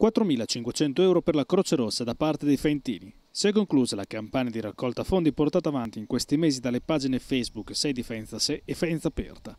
4.500 euro per la Croce Rossa da parte dei Faentini. Si è conclusa la campagna di raccolta fondi portata avanti in questi mesi dalle pagine Facebook Sei di Faenza Se e Faenza Aperta.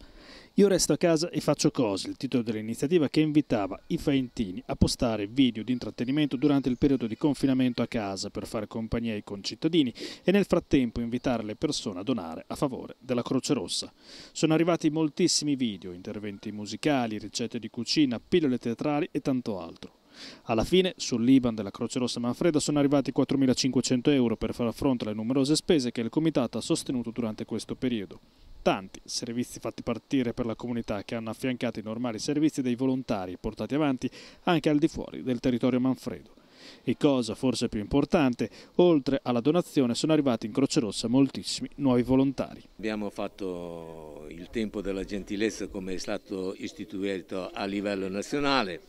Io resto a casa e faccio cose, il titolo dell'iniziativa che invitava i faentini a postare video di intrattenimento durante il periodo di confinamento a casa per fare compagnia ai concittadini e nel frattempo invitare le persone a donare a favore della Croce Rossa. Sono arrivati moltissimi video, interventi musicali, ricette di cucina, pillole teatrali e tanto altro. Alla fine, sull'Iban della Croce Rossa Manfredo sono arrivati 4.500 euro per far fronte alle numerose spese che il Comitato ha sostenuto durante questo periodo. Tanti servizi fatti partire per la comunità che hanno affiancato i normali servizi dei volontari portati avanti anche al di fuori del territorio Manfredo. E cosa forse più importante, oltre alla donazione sono arrivati in Croce Rossa moltissimi nuovi volontari. Abbiamo fatto il tempo della gentilezza come è stato istituito a livello nazionale,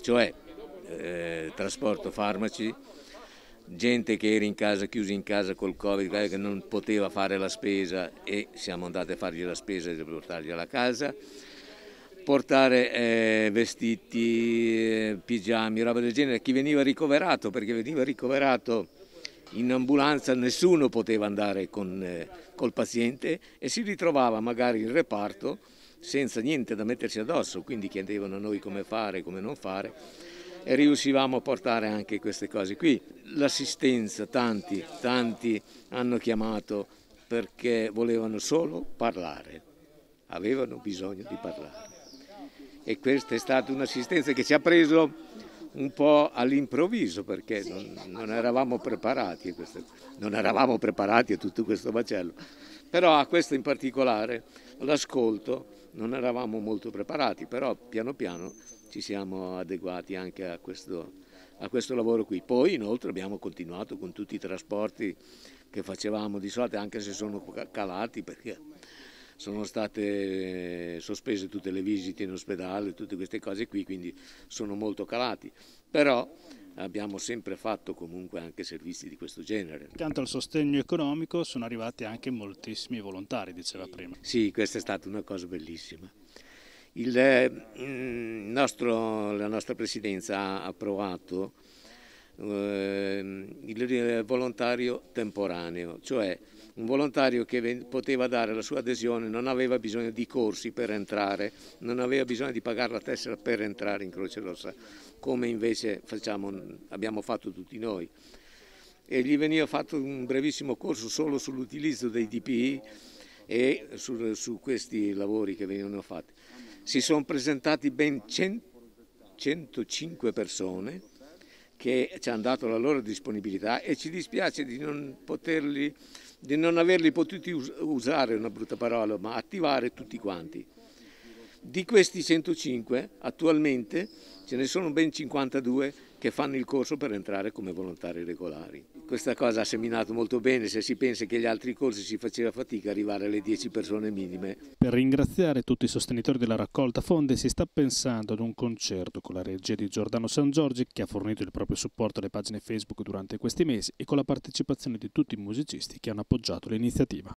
cioè eh, trasporto farmaci, gente che era in casa, chiusa in casa col Covid, che non poteva fare la spesa e siamo andati a fargli la spesa e portargli alla casa, portare eh, vestiti, eh, pigiami, roba del genere, chi veniva ricoverato, perché veniva ricoverato in ambulanza nessuno poteva andare con, eh, col paziente e si ritrovava magari il reparto senza niente da mettersi addosso, quindi chiedevano a noi come fare, come non fare e riuscivamo a portare anche queste cose qui. L'assistenza, tanti, tanti hanno chiamato perché volevano solo parlare, avevano bisogno di parlare. E questa è stata un'assistenza che ci ha preso un po' all'improvviso perché non, non, eravamo preparati a questo, non eravamo preparati a tutto questo macello. Però a questo in particolare, l'ascolto, non eravamo molto preparati, però piano piano ci siamo adeguati anche a questo, a questo lavoro qui. Poi inoltre abbiamo continuato con tutti i trasporti che facevamo di solito, anche se sono calati perché sono state sospese tutte le visite in ospedale, tutte queste cose qui, quindi sono molto calati. Però abbiamo sempre fatto comunque anche servizi di questo genere. Accanto al sostegno economico sono arrivati anche moltissimi volontari, diceva prima. Sì, questa è stata una cosa bellissima. Il, mm, nostro, la nostra presidenza ha approvato eh, il volontario temporaneo, cioè un volontario che poteva dare la sua adesione, non aveva bisogno di corsi per entrare, non aveva bisogno di pagare la tessera per entrare in Croce Rossa, come invece facciamo, abbiamo fatto tutti noi. E gli veniva fatto un brevissimo corso solo sull'utilizzo dei DPI e su, su questi lavori che venivano fatti si sono presentati ben 105 persone che ci hanno dato la loro disponibilità e ci dispiace di non, poterli, di non averli potuti usare, una brutta parola, ma attivare tutti quanti. Di questi 105 attualmente ce ne sono ben 52 che fanno il corso per entrare come volontari regolari. Questa cosa ha seminato molto bene se si pensa che gli altri corsi si faceva fatica arrivare alle 10 persone minime. Per ringraziare tutti i sostenitori della raccolta fondi si sta pensando ad un concerto con la regia di Giordano San Giorgi che ha fornito il proprio supporto alle pagine Facebook durante questi mesi e con la partecipazione di tutti i musicisti che hanno appoggiato l'iniziativa.